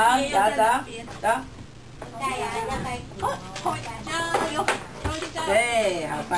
走走走！加油，加油加油！对，好棒。